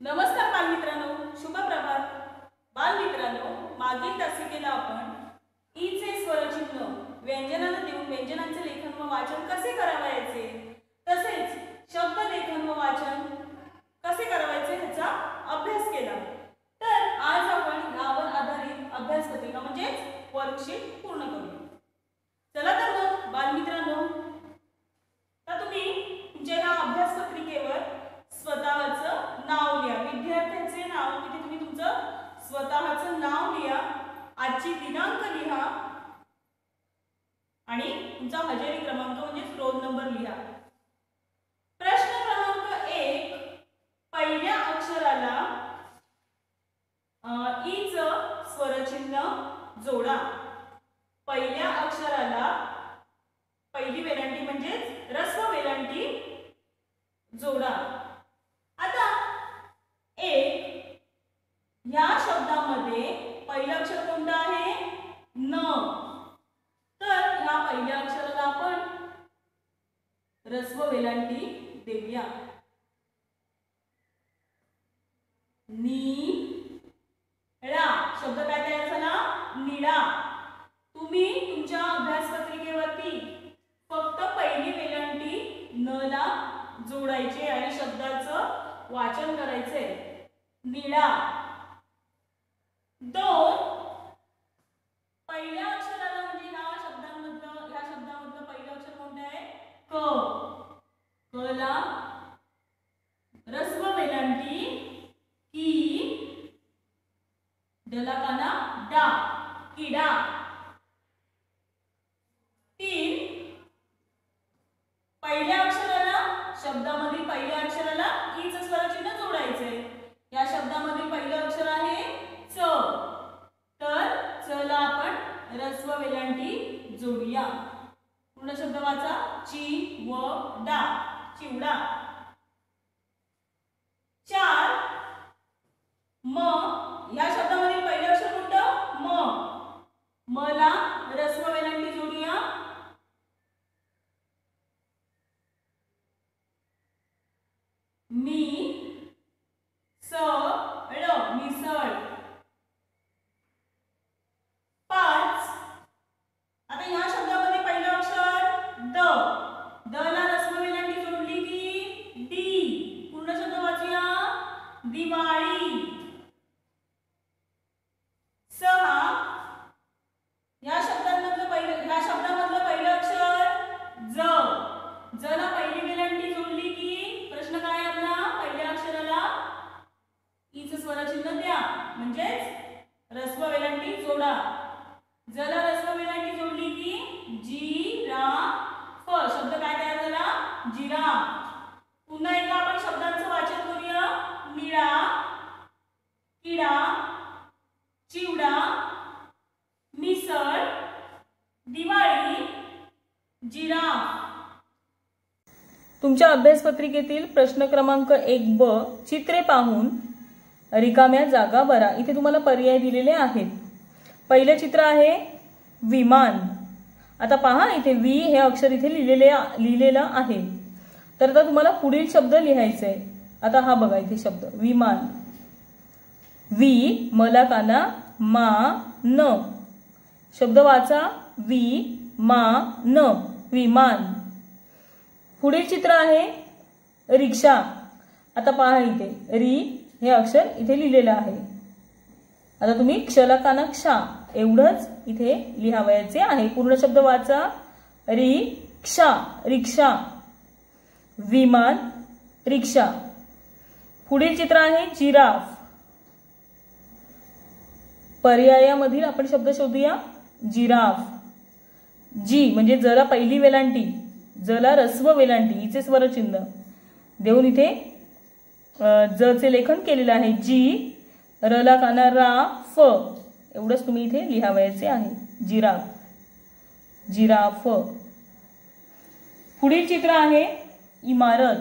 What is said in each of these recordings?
नमस्कार बालमित्रांनो शुभ प्रभात बालमित्रांनो मागील तासिकेला आपण ईचे स्वरचिन्ह व्यंजनाला देऊन व्यंजनांचे लेखन व वाचन कसे करावायचे? तसेच शब्द लेखन व वाचन कसे करावायचे ह्याचा अभ्यास केला. तर आज आपण यावर आधारित अभ्यास पत्रिका म्हणजेच वर्कशीट पूर्ण करूया चला तर मग बालमित्रांनो तर तुम्ही तुमच्या ह्या अभ्यास पत्रिकेवर स्वतःचं नाव लिहा विद्यार्थ्याचे नाव तिथे तुम्ही तुमचं स्वतःचं नाव लिहा आजची दिनांक लिहा आणि तुमचा हजेरी क्रमांक म्हणजेच रोल नंबर लिहा. प्रश्न क्रमांक एक पहिल्या अक्षराला अ, ईच स्वरचिन्ह जोडा. पहिल्या अक्षराला पहिली वेलांटी म्हणजेच रस्व वेलांटी जोडा आता एक या शब्दामध्ये पहिलं अक्षर कोणतं आहे न तर ह्या पहिल्या अक्षराला आपण रस्व वेलांटी देऊया निळा. शब्द काय तयार झाला? निळा. तुम्ही तुमच्या अभ्यास पत्रिकेवरती फक्त पहिली वेलांटी न ला जोडायचे आणि शब्दाचं वाचन करायचे. निळा. दोन. पहिल्या अक्षर म्हणजे ह्या शब्दांमधलं ह्या शब्दामधलं पहिलं अक्षर कोणतं आहे क क ला रस्व वेलांटी की डला काना डा किडा तीन पहिल्या अक्षराला शब्दामधील पहिल्या अक्षराला ईच स्वरचिन्ह जोडायचे या शब्दामधील पहिलं अक्षर आहे च तर च ला आपण रस्व वेलांटी जोडूया. पूर्ण शब्द वाचा. ची व डा. चिवडा. चार म. या शब्दामधील पहिलं अक्षर कोणतं? म. मला ला वेला वेलांटी जोडूया मी स ळ मिसळ पाच आता ह्या शब्दामध्ये पहिलं अक्षर द द ला रस्व वेलांटी जोडली की डी पूर्ण शब्द वाचूया दिवाळी सहा या शब्दांमधलं पहिलं ह्या शब्दामधलं पहिलं अक्षर ज ज ला पहिली वेलांटी जोडली की प्रश्न काय आहे आपला पहिल्या अक्षराला ईच स्वरचिन्ह द्या म्हणजेच रस्व वेलांटी जोडा जला रस्व वेलांटी जोडली की जी रा फ शब्द काय तयार जिरा पुन्हा एकदा आपण शब्दांचं वाचन करूया. निळा किडा चिवडा मिसळ दिवाळी जिराफ. तुमच्या अभ्यासपत्रिकेतील प्रश्न क्रमांक एक ब चित्रे पाहून रिकाम्या जागा भरा. इथे तुम्हाला पर्याय दिलेले आहेत. पहिलं चित्र आहे विमान. आता पहा इथे वी हे अक्षर इथे लिहिलेले लिहिलेलं आहे. तर आता तुम्हाला पुढील शब्द लिहायचा आहे आता हा बघा इथे शब्द. विमान. वी मला काना मा न. शब्द वाचा. वी मा न. विमान. पुढील चित्र आहे रिक्षा. आता पहा इथे. री हे अक्षर इथे लिहिलेलं आहे. आता तुम्ही क्षला काना क्षा. एवढंच इथे लिहावयाचे आहे. पूर्ण शब्द वाचा. रिक्षा रिक्षा. विमान रिक्षा. पुढील चित्र आहे जिराफ. पर्यायामधील आपण शब्द शोधूया. जिराफ. जी म्हणजे जला पहिली वेलांटी जला रस्व वेलांटी हिचे स्वरचिन्ह. देऊन इथे जचे लेखन केलेलं आहे. जी रला काना रा फ. एवढंच तुम्ही इथे लिहावयाचे आहे. जिराफ. जिराफ. पुढील चित्र आहे इमारत.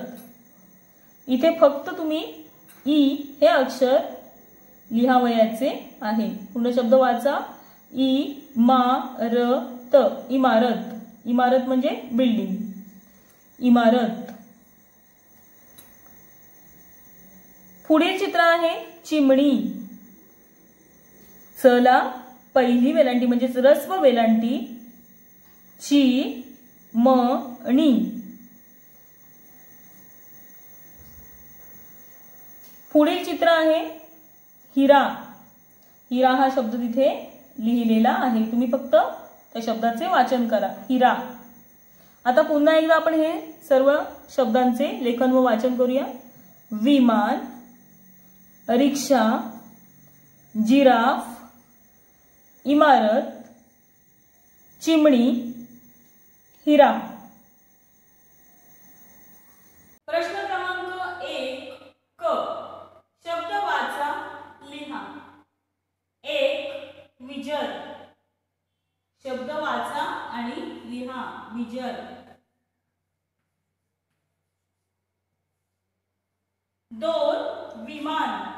इथे फक्त तुम्ही ई हे अक्षर लिहावयाचे आहे. पूर्ण शब्द वाचा. ई मा र त इमारत. इमारत म्हणजे बिल्डिंग. इमारत. पुढील चित्र आहे चिमणी. चला पहिली वेलांटी म्हणजेच रस्व वेलांटी. ची म पुढील चित्र आहे हिरा. हिरा हा शब्द तिथे लिहिलेला आहे. तुम्ही फक्त त्या शब्दाचे वाचन करा. हिरा. आता पुन्हा एकदा आपण हे सर्व शब्दांचे लेखन व वाचन करूया. विमान रिक्षा जिराफ इमारत चिमणी हिरा प्रश्न क्रमांक एक क शब्द वाचा लिहा एक विजर शब्द वाचा आणि लिहा विजर दोन विमान.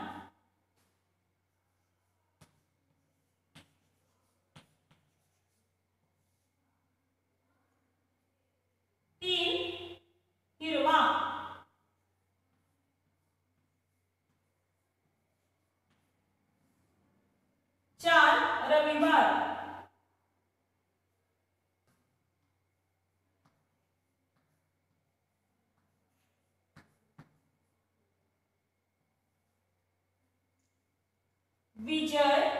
विजय